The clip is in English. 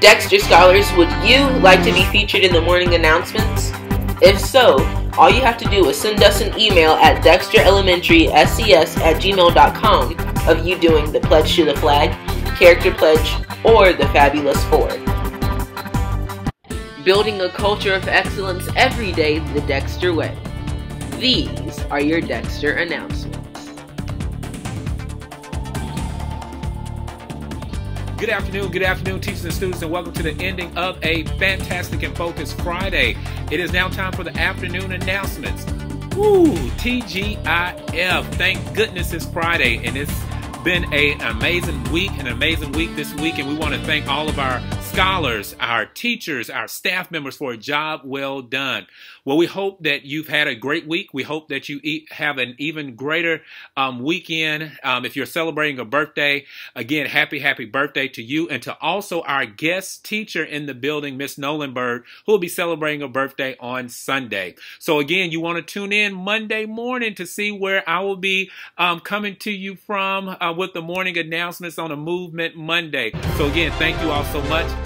Dexter Scholars, would you like to be featured in the morning announcements? If so, all you have to do is send us an email at dexterelementaryscs at gmail.com of you doing the Pledge to the Flag, Character Pledge, or the Fabulous Four. Building a culture of excellence every day the Dexter way. These are your Dexter announcements. Good afternoon, good afternoon, teachers and students, and welcome to the ending of a fantastic and focused Friday. It is now time for the afternoon announcements. Woo, TGIF. Thank goodness it's Friday, and it's been a, an amazing week, an amazing week this week, and we want to thank all of our scholars, our teachers, our staff members for a job well done. Well, we hope that you've had a great week. We hope that you eat, have an even greater um, weekend. Um, if you're celebrating a birthday, again, happy, happy birthday to you and to also our guest teacher in the building, Miss Nolenberg, who will be celebrating a birthday on Sunday. So again, you want to tune in Monday morning to see where I will be um, coming to you from uh, with the morning announcements on a Movement Monday. So again, thank you all so much.